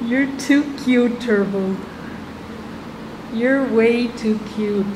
You're too cute, Turbo. You're way too cute.